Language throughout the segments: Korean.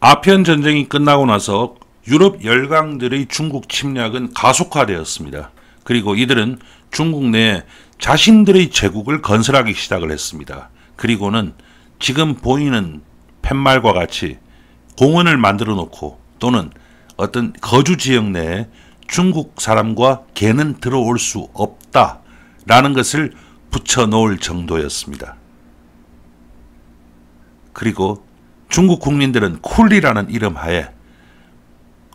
아편 전쟁이 끝나고 나서 유럽 열강들의 중국 침략은 가속화되었습니다. 그리고 이들은 중국 내에 자신들의 제국을 건설하기 시작을 했습니다. 그리고는 지금 보이는 팻말과 같이 공원을 만들어 놓고 또는 어떤 거주 지역 내에 중국 사람과 개는 들어올 수 없다라는 것을 붙여 놓을 정도였습니다. 그리고 중국 국민들은 쿨리라는 이름 하에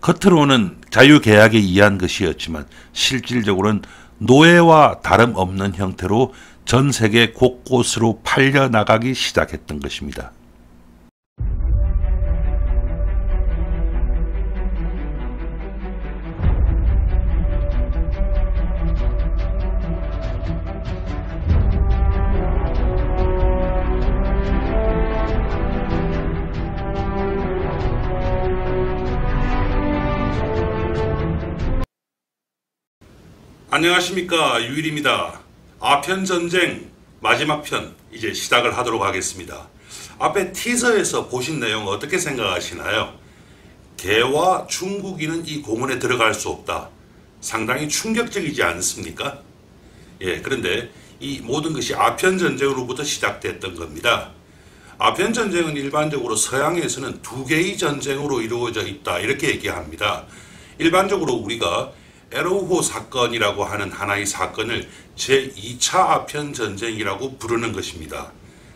겉으로는 자유계약에 의한 것이었지만 실질적으로는 노예와 다름없는 형태로 전 세계 곳곳으로 팔려나가기 시작했던 것입니다. 안녕하십니까 유일입니다. 아편 전쟁 마지막 편 이제 시작을 하도록 하겠습니다. 앞에 티저에서 보신 내용 어떻게 생각하시나요? 개와 중국인은 이 공원에 들어갈 수 없다. 상당히 충격적이지 않습니까? 예, 그런데 이 모든 것이 아편 전쟁으로부터 시작됐던 겁니다. 아편 전쟁은 일반적으로 서양에서는 두 개의 전쟁으로 이루어져 있다 이렇게 얘기합니다. 일반적으로 우리가 에로호 사건이라고 하는 하나의 사건을 제2차 아편 전쟁이라고 부르는 것입니다.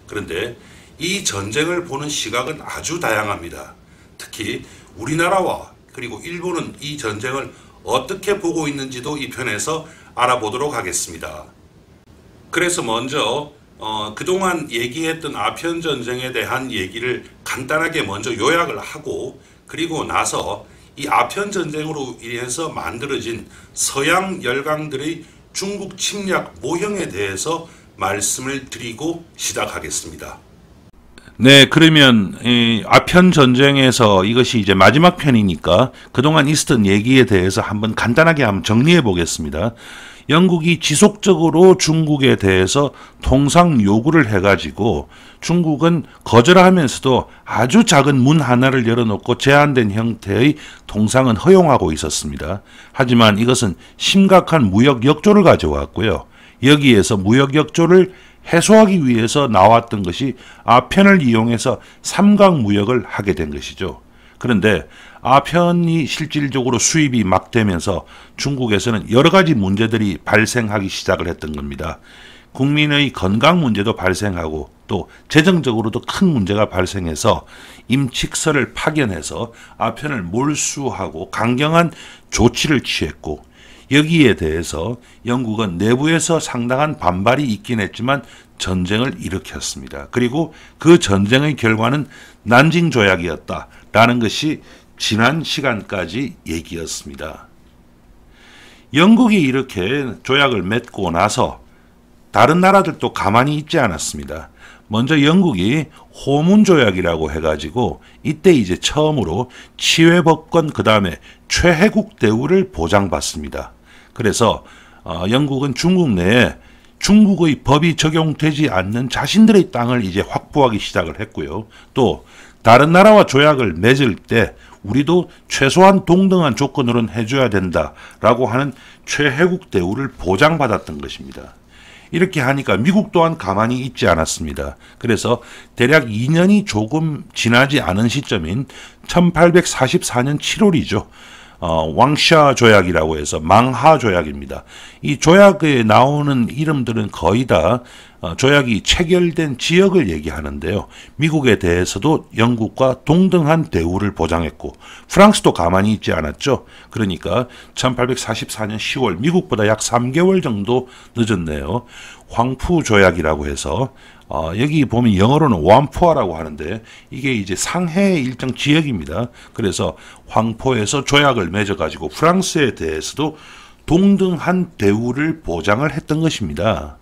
그런데 이 전쟁을 보는 시각은 아주 다양합니다. 특히 우리나라와 그리고 일본은 이 전쟁을 어떻게 보고 있는지도 이 편에서 알아보도록 하겠습니다. 그래서 먼저 어, 그동안 얘기했던 아편 전쟁에 대한 얘기를 간단하게 먼저 요약을 하고 그리고 나서 이 아편 전쟁으로 인해서 만들어진 서양 열강들의 중국 침략 모형에 대해서 말씀을 드리고 시작하겠습니다. 네, 그러면 이 아편 전쟁에서 이것이 이제 마지막 편이니까 그동안 있었던 얘기에 대해서 한번 간단하게 한번 정리해 보겠습니다. 영국이 지속적으로 중국에 대해서 통상 요구를 해가지고 중국은 거절하면서도 아주 작은 문 하나를 열어놓고 제한된 형태의 통상은 허용하고 있었습니다. 하지만 이것은 심각한 무역 역조를 가져왔고요. 여기에서 무역 역조를 해소하기 위해서 나왔던 것이 아편을 이용해서 삼각 무역을 하게 된 것이죠. 그런데 아편이 실질적으로 수입이 막 되면서 중국에서는 여러 가지 문제들이 발생하기 시작을 했던 겁니다. 국민의 건강 문제도 발생하고 또 재정적으로도 큰 문제가 발생해서 임칙서를 파견해서 아편을 몰수하고 강경한 조치를 취했고 여기에 대해서 영국은 내부에서 상당한 반발이 있긴 했지만 전쟁을 일으켰습니다. 그리고 그 전쟁의 결과는 난징 조약이었다라는 것이 지난 시간까지 얘기였습니다. 영국이 이렇게 조약을 맺고 나서 다른 나라들도 가만히 있지 않았습니다. 먼저 영국이 호문조약이라고 해가지고 이때 이제 처음으로 치외법권 그 다음에 최혜국 대우를 보장받습니다. 그래서 어, 영국은 중국 내에 중국의 법이 적용되지 않는 자신들의 땅을 이제 확보하기 시작을 했고요. 또 다른 나라와 조약을 맺을 때 우리도 최소한 동등한 조건으로는 해줘야 된다라고 하는 최혜국 대우를 보장받았던 것입니다. 이렇게 하니까 미국 또한 가만히 있지 않았습니다. 그래서 대략 2년이 조금 지나지 않은 시점인 1844년 7월이죠. 어, 왕샤 조약이라고 해서 망하 조약입니다. 이 조약에 나오는 이름들은 거의 다 어, 조약이 체결된 지역을 얘기하는데요. 미국에 대해서도 영국과 동등한 대우를 보장했고 프랑스도 가만히 있지 않았죠. 그러니까 1844년 10월 미국보다 약 3개월 정도 늦었네요. 황푸 조약이라고 해서 어, 여기 보면 영어로는 완포아라고 하는데 이게 이제 상해의 일정 지역입니다. 그래서 황포에서 조약을 맺어가지고 프랑스에 대해서도 동등한 대우를 보장을 했던 것입니다.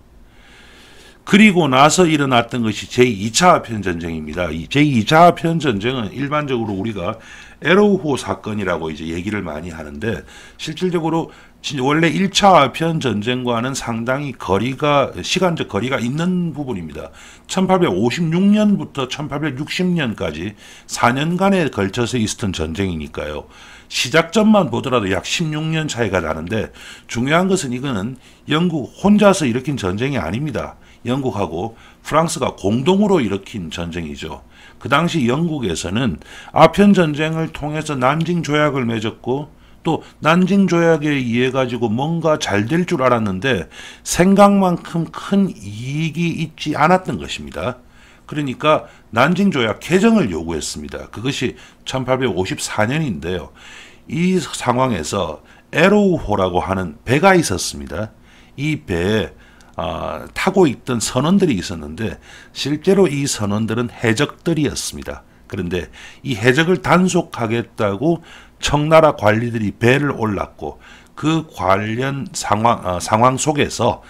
그리고 나서 일어났던 것이 제2차 아편 전쟁입니다. 이 제2차 아편 전쟁은 일반적으로 우리가 에로우호 사건이라고 이제 얘기를 많이 하는데 실질적으로 원래 1차 아편 전쟁과는 상당히 거리가 시간적 거리가 있는 부분입니다. 1856년부터 1860년까지 4년간에 걸쳐서 있었던 전쟁이니까요. 시작점만 보더라도 약 16년 차이가 나는데 중요한 것은 이거는 영국 혼자서 일으킨 전쟁이 아닙니다. 영국하고 프랑스가 공동으로 일으킨 전쟁이죠. 그 당시 영국에서는 아편 전쟁을 통해서 난징 조약을 맺었고 또 난징 조약에 의해 가지고 뭔가 잘 될 줄 알았는데 생각만큼 큰 이익이 있지 않았던 것입니다. 그러니까 난징 조약 개정을 요구했습니다. 그것이 1854년인데요. 이 상황에서 에로우호라고 하는 배가 있었습니다. 이 배에 어, 타고 있던 선원들이 있었는데 실제로 이 선원들은 해적들이었습니다. 그런데 이 해적을 단속하겠다고 청나라 관리들이 배를 올랐고 그 관련 상황 어, 상황 속에서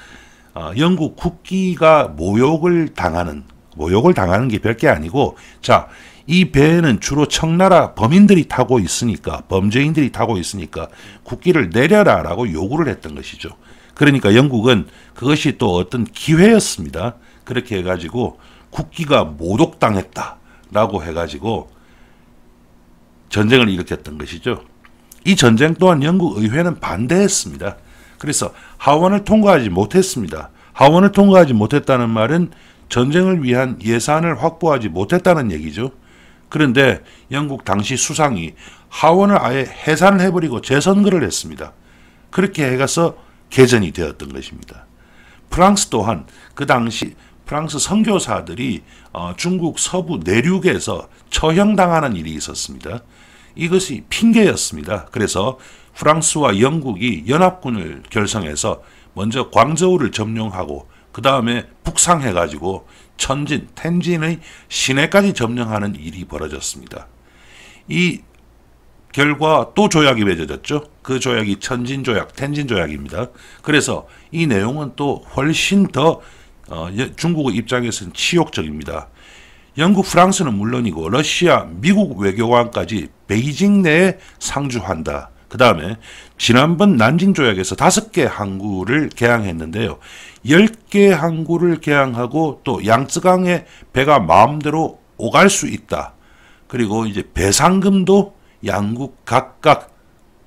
어, 영국 국기가 모욕을 당하는 모욕을 당하는 게 별게 아니고 자 이 배에는 주로 청나라 범인들이 타고 있으니까 범죄인들이 타고 있으니까 국기를 내려라라고 요구를 했던 것이죠. 그러니까 영국은 그것이 또 어떤 기회였습니다. 그렇게 해가지고 국기가 모독당했다라고 해가지고 전쟁을 일으켰던 것이죠. 이 전쟁 또한 영국 의회는 반대했습니다. 그래서 하원을 통과하지 못했습니다. 하원을 통과하지 못했다는 말은 전쟁을 위한 예산을 확보하지 못했다는 얘기죠. 그런데 영국 당시 수상이 하원을 아예 해산을 해버리고 재선거를 했습니다. 그렇게 해가서 개전이 되었던 것입니다. 프랑스 또한 그 당시 프랑스 선교사들이 어, 중국 서부 내륙에서 처형당하는 일이 있었습니다. 이것이 핑계였습니다. 그래서 프랑스와 영국이 연합군을 결성해서 먼저 광저우를 점령하고 그 다음에 북상해가지고 천진, 텐진의 시내까지 점령하는 일이 벌어졌습니다. 이 결과 또 조약이 맺어졌죠. 그 조약이 천진 조약, 텐진 조약입니다. 그래서 이 내용은 또 훨씬 더 어, 중국 입장에서는 치욕적입니다. 영국, 프랑스는 물론이고 러시아, 미국 외교관까지 베이징 내에 상주한다. 그 다음에 지난번 난징 조약에서 다섯 개 항구를 개항했는데요. 열 개 항구를 개항하고 또 양쯔강에 배가 마음대로 오갈 수 있다. 그리고 이제 배상금도 양국 각각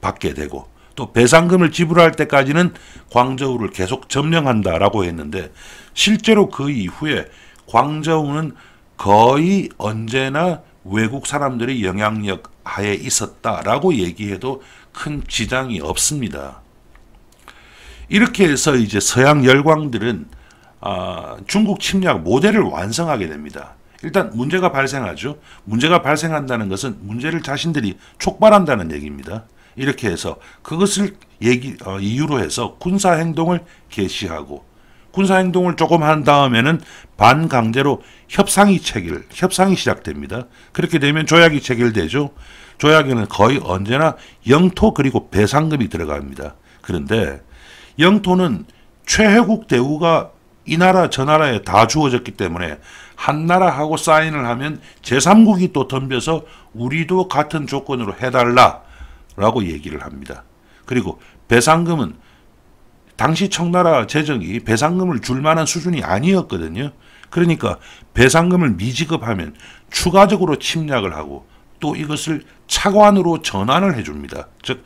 받게 되고 또 배상금을 지불할 때까지는 광저우를 계속 점령한다라고 했는데 실제로 그 이후에 광저우는 거의 언제나 외국 사람들의 영향력 하에 있었다라고 얘기해도 큰 지장이 없습니다. 이렇게 해서 이제 서양 열광들은 아, 중국 침략 모델을 완성하게 됩니다. 일단 문제가 발생하죠. 문제가 발생한다는 것은 문제를 자신들이 촉발한다는 얘기입니다. 이렇게 해서 그것을 얘기 어, 이유로 해서 군사 행동을 개시하고 군사 행동을 조금 한 다음에는 반강제로 협상이 체결 협상이 시작됩니다. 그렇게 되면 조약이 체결되죠. 조약에는 거의 언제나 영토 그리고 배상금이 들어갑니다. 그런데 영토는 최혜국 대우가 이 나라 저 나라에 다 주어졌기 때문에 한 나라하고 사인을 하면 제3국이 또 덤벼서 우리도 같은 조건으로 해달라라고 얘기를 합니다. 그리고 배상금은 당시 청나라 재정이 배상금을 줄 만한 수준이 아니었거든요. 그러니까 배상금을 미지급하면 추가적으로 침략을 하고 또 이것을 차관으로 전환을 해줍니다. 즉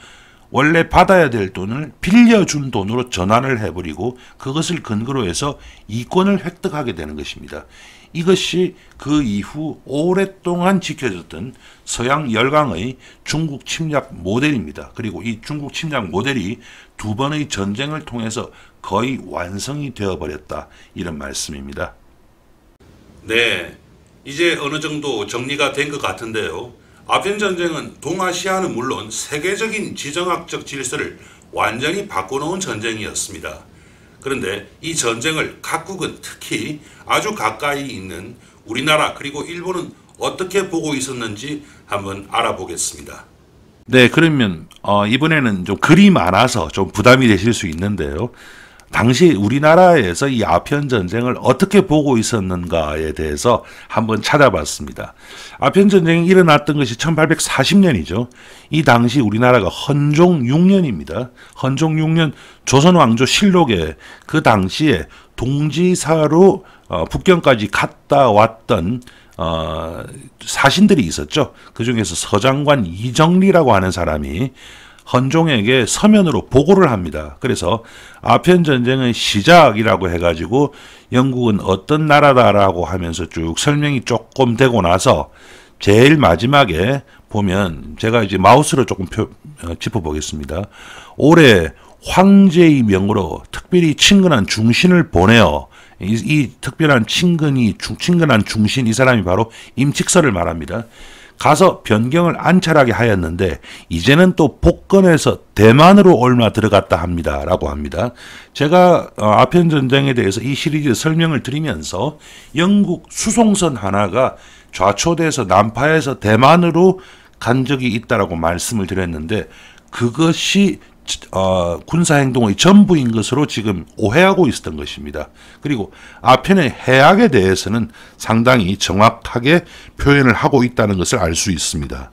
원래 받아야 될 돈을 빌려준 돈으로 전환을 해버리고 그것을 근거로 해서 이권을 획득하게 되는 것입니다. 이것이 그 이후 오랫동안 지켜졌던 서양 열강의 중국 침략 모델입니다. 그리고 이 중국 침략 모델이 두 번의 전쟁을 통해서 거의 완성이 되어버렸다. 이런 말씀입니다. 네. 이제 어느 정도 정리가 된 것 같은데요. 아편 전쟁은 동아시아는 물론 세계적인 지정학적 질서를 완전히 바꿔놓은 전쟁이었습니다. 그런데 이 전쟁을 각국은 특히 아주 가까이 있는 우리나라 그리고 일본은 어떻게 보고 있었는지 한번 알아보겠습니다. 네, 그러면 어, 이번에는 좀 글이 많아서 좀 부담이 되실 수 있는데요. 당시 우리나라에서 이 아편 전쟁을 어떻게 보고 있었는가에 대해서 한번 찾아봤습니다. 아편 전쟁이 일어났던 것이 1840년이죠. 이 당시 우리나라가 헌종 6년입니다. 헌종 6년 조선 왕조 실록에 그 당시에 동지사로 어, 북경까지 갔다 왔던 어, 사신들이 있었죠. 그 중에서 서장관 이정리라고 하는 사람이 헌종에게 서면으로 보고를 합니다. 그래서 아편 전쟁의 시작이라고 해가지고 영국은 어떤 나라다라고 하면서 쭉 설명이 조금 되고 나서 제일 마지막에 보면 제가 이제 마우스로 조금 표, 어, 짚어보겠습니다. 올해 황제의 명으로 특별히 친근한 중신을 보내어 이, 이 특별한 친근이 중, 친근한 중신 이 사람이 바로 임칙서를 말합니다. 가서 변경을 안찰하게 하였는데 이제는 또 복건해서 대만으로 얼마 들어갔다 합니다라고 합니다. 제가 어, 아편 전쟁에 대해서 이 시리즈 설명을 드리면서 영국 수송선 하나가 좌초돼서 남파에서 대만으로 간 적이 있다라고 말씀을 드렸는데 그것이 어, 군사 행동의 전부인 것으로 지금 오해하고 있었던 것입니다. 그리고 아편의 해악에 대해서는 상당히 정확하게 표현을 하고 있다는 것을 알 수 있습니다.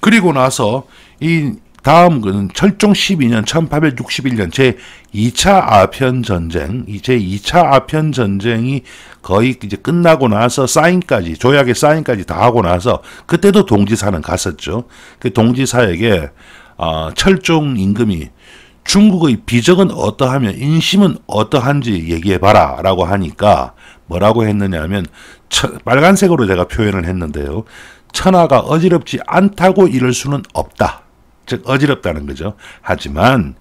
그리고 나서 이 다음 그 철종 12년 1861년 제 2차 아편 전쟁, 이제 2차 아편 전쟁이 거의 이제 끝나고 나서 사인까지 조약의 사인까지 다 하고 나서 그때도 동지사는 갔었죠. 그 동지사에게 어, 철종 임금이 중국의 비적은 어떠하며 인심은 어떠한지 얘기해봐라 라고 하니까 뭐라고 했느냐 하면 처, 빨간색으로 제가 표현을 했는데요. 천하가 어지럽지 않다고 이럴 수는 없다. 즉 어지럽다는 거죠. 하지만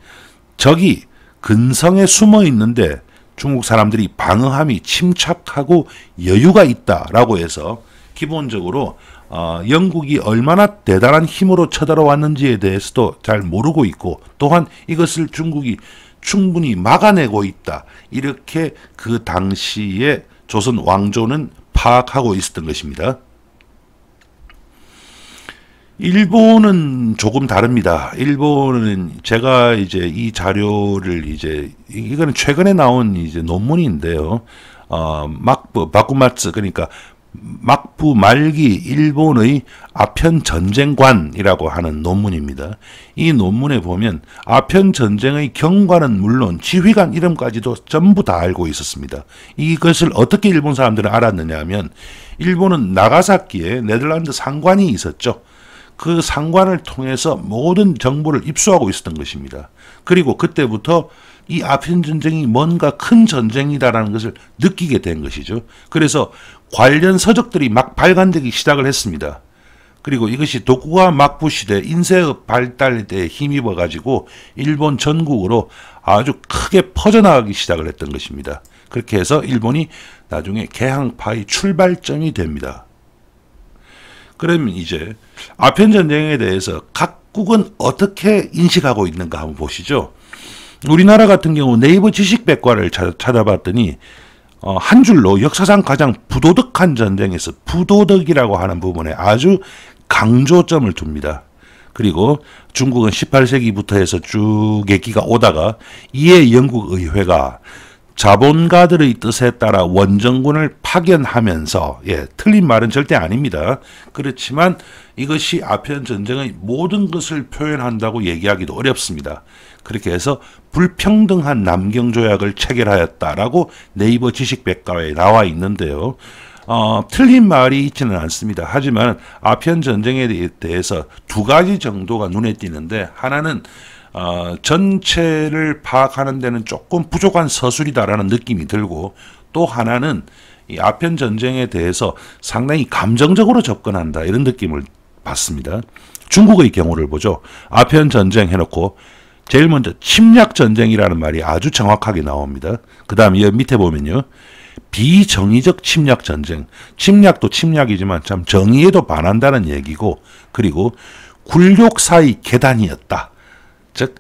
적이 근성에 숨어 있는데 중국 사람들이 방어함이 침착하고 여유가 있다라고 해서 기본적으로 어, 영국이 얼마나 대단한 힘으로 쳐들어왔는지에 대해서도 잘 모르고 있고 또한 이것을 중국이 충분히 막아내고 있다. 이렇게 그 당시에 조선 왕조는 파악하고 있었던 것입니다. 일본은 조금 다릅니다. 일본은 제가 이제 이 자료를 이제 이거는 최근에 나온 이제 논문인데요. 어, 막부 바쿠마츠 그러니까 막부 말기 일본의 아편 전쟁관이라고 하는 논문입니다. 이 논문에 보면 아편 전쟁의 경관은 물론 지휘관 이름까지도 전부 다 알고 있었습니다. 이것을 어떻게 일본 사람들은 알았느냐 하면 일본은 나가사키에 네덜란드 상관이 있었죠. 그 상관을 통해서 모든 정보를 입수하고 있었던 것입니다. 그리고 그때부터 이 아편 전쟁이 뭔가 큰 전쟁이다라는 것을 느끼게 된 것이죠. 그래서 관련 서적들이 막 발간되기 시작을 했습니다. 그리고 이것이 도쿠가 막부 시대 인쇄업 발달에 힘입어 가지고 일본 전국으로 아주 크게 퍼져나가기 시작을 했던 것입니다. 그렇게 해서 일본이 나중에 개항파의 출발점이 됩니다. 그러면 이제 아편 전쟁에 대해서 각국은 어떻게 인식하고 있는가 한번 보시죠. 우리나라 같은 경우 네이버 지식백과를 찾아봤더니 어, 한 줄로 역사상 가장 부도덕한 전쟁에서 부도덕이라고 하는 부분에 아주 강조점을 둡니다. 그리고 중국은 18세기부터 해서 쭉 얘기가 오다가 이에 영국 의회가 자본가들의 뜻에 따라 원정군을 파견하면서 예, 틀린 말은 절대 아닙니다. 그렇지만 이것이 아편 전쟁의 모든 것을 표현한다고 얘기하기도 어렵습니다. 그렇게 해서 불평등한 남경 조약을 체결하였다라고 네이버 지식백과에 나와 있는데요. 어, 틀린 말이 있지는 않습니다. 하지만 아편 전쟁에 대해서 두 가지 정도가 눈에 띄는데 하나는 어, 전체를 파악하는 데는 조금 부족한 서술이다라는 느낌이 들고 또 하나는 이 아편 전쟁에 대해서 상당히 감정적으로 접근한다 이런 느낌을 받습니다. 중국의 경우를 보죠. 아편 전쟁 해놓고 제일 먼저 침략 전쟁이라는 말이 아주 정확하게 나옵니다. 그 다음 이 밑에 보면요. 비정의적 침략 전쟁. 침략도 침략이지만 참 정의에도 반한다는 얘기고 그리고 굴욕사의 계단이었다. 즉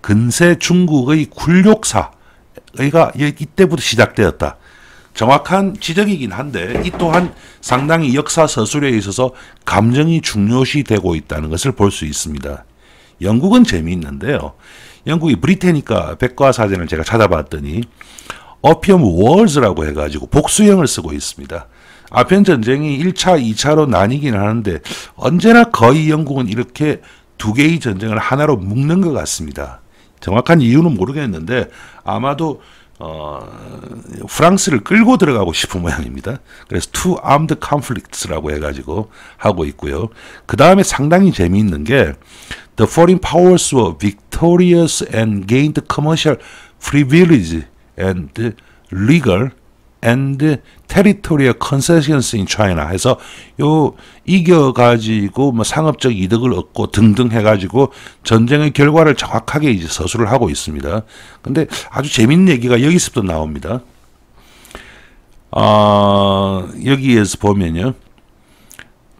근세 중국의 굴욕사가 이때부터 시작되었다. 정확한 지적이긴 한데 이 또한 상당히 역사 서술에 있어서 감정이 중요시 되고 있다는 것을 볼 수 있습니다. 영국은 재미있는데요. 영국이 브리테니카 백과사전을 제가 찾아봤더니 어피엄 워즈라고 해가지고 복수형을 쓰고 있습니다. 아편 전쟁이 1차, 2차로 나뉘긴 하는데 언제나 거의 영국은 이렇게 두 개의 전쟁을 하나로 묶는 것 같습니다. 정확한 이유는 모르겠는데 아마도 어, 프랑스를 끌고 들어가고 싶은 모양입니다. 그래서 two armed conflicts라고 해가지고 하고 있고요. 그 다음에 상당히 재미있는 게 the foreign powers were victorious and gained commercial privilege and legal and territorial concessions in China 해서 요 이겨 가지고 뭐 상업적 이득을 얻고 등등 해 가지고 전쟁의 결과를 정확하게 이제 서술을 하고 있습니다. 근데 아주 재밌는 얘기가 여기서부터 나옵니다. 아, 여기에서 보면요.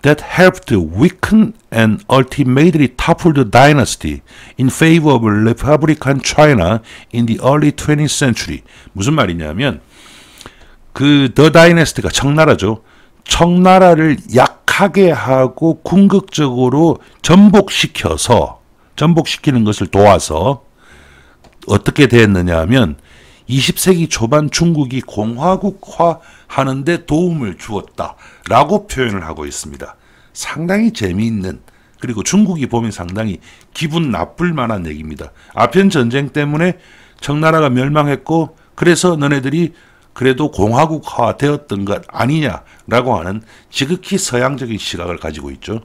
that helped weaken and ultimately topple the dynasty in favor of Republican China in the early 20th century. 무슨 말이냐면 그 더 다이내스티가 청나라죠. 청나라를 약하게 하고 궁극적으로 전복시켜서 전복시키는 것을 도와서 어떻게 됐느냐 하면 20세기 초반 중국이 공화국화 하는데 도움을 주었다라고 표현을 하고 있습니다. 상당히 재미있는 그리고 중국이 보면 상당히 기분 나쁠 만한 얘기입니다. 아편 전쟁 때문에 청나라가 멸망했고 그래서 너네들이 그래도 공화국화 되었던 것 아니냐라고 하는 지극히 서양적인 시각을 가지고 있죠.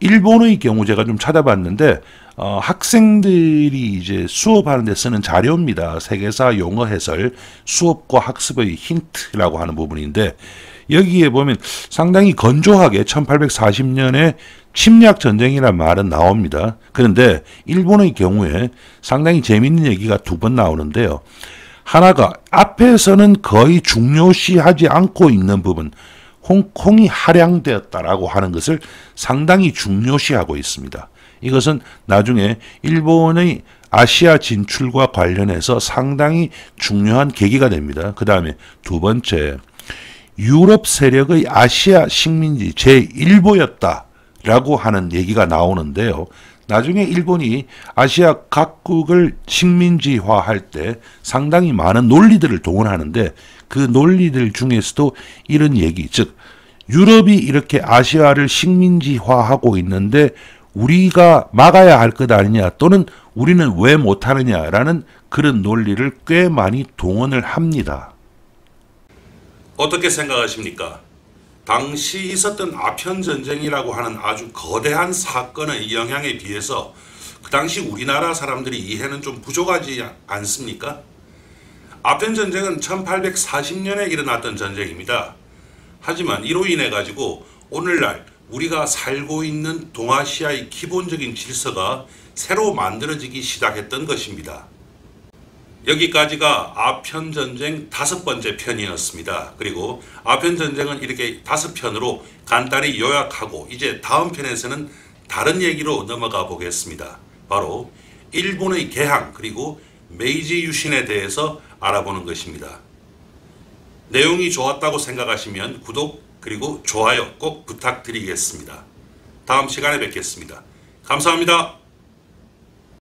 일본의 경우 제가 좀 찾아봤는데 어, 학생들이 이제 수업하는 데 쓰는 자료입니다. 세계사 용어 해설 수업과 학습의 힌트라고 하는 부분인데 여기에 보면 상당히 건조하게 1840년에 침략 전쟁이라는 말은 나옵니다. 그런데 일본의 경우에 상당히 재밌는 얘기가 두 번 나오는데요. 하나가 앞에서는 거의 중요시하지 않고 있는 부분 홍콩이 할양되었다라고 하는 것을 상당히 중요시하고 있습니다. 이것은 나중에 일본의 아시아 진출과 관련해서 상당히 중요한 계기가 됩니다. 그 다음에 두 번째, 유럽 세력의 아시아 식민지 제1보였다라고 하는 얘기가 나오는데요. 나중에 일본이 아시아 각국을 식민지화할 때 상당히 많은 논리들을 동원하는데 그 논리들 중에서도 이런 얘기, 즉 유럽이 이렇게 아시아를 식민지화하고 있는데 우리가 막아야 할 것 아니냐 또는 우리는 왜 못하느냐라는 그런 논리를 꽤 많이 동원을 합니다. 어떻게 생각하십니까? 당시 있었던 아편 전쟁이라고 하는 아주 거대한 사건의 영향에 비해서 그 당시 우리나라 사람들이 이해는 좀 부족하지 않습니까? 아편 전쟁은 1840년에 일어났던 전쟁입니다. 하지만 이로 인해 가지고 오늘날 우리가 살고 있는 동아시아의 기본적인 질서가 새로 만들어지기 시작했던 것입니다. 여기까지가 아편 전쟁 다섯 번째 편이었습니다. 그리고 아편 전쟁은 이렇게 다섯 편으로 간단히 요약하고 이제 다음 편에서는 다른 얘기로 넘어가 보겠습니다. 바로 일본의 개항 그리고 메이지 유신에 대해서 알아보는 것입니다. 내용이 좋았다고 생각하시면 구독 그리고 좋아요 꼭 부탁드리겠습니다. 다음 시간에 뵙겠습니다. 감사합니다.